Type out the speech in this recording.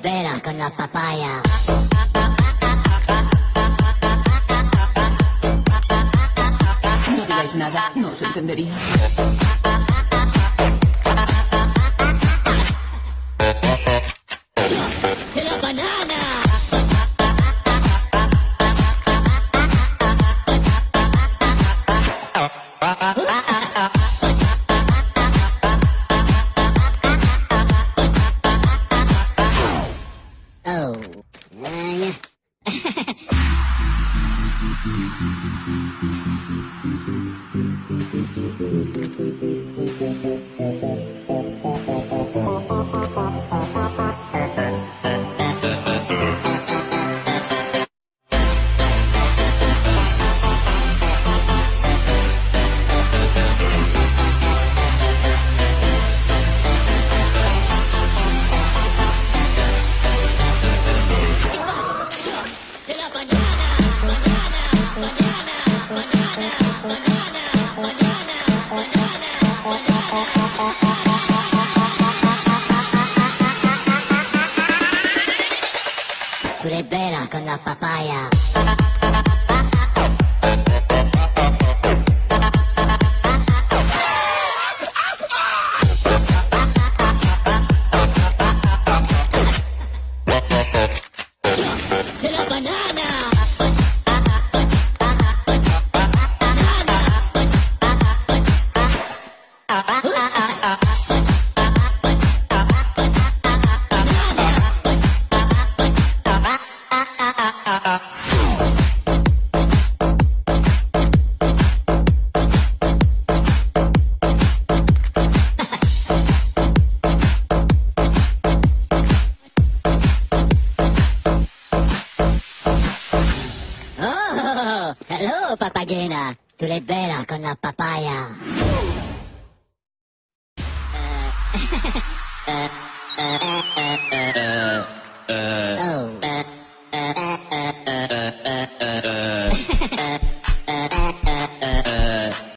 de con la papaya. No digáis nada, no os entendería. Thank you. vera con la papaya. papagena. Tú the bella con la papaya. Oh.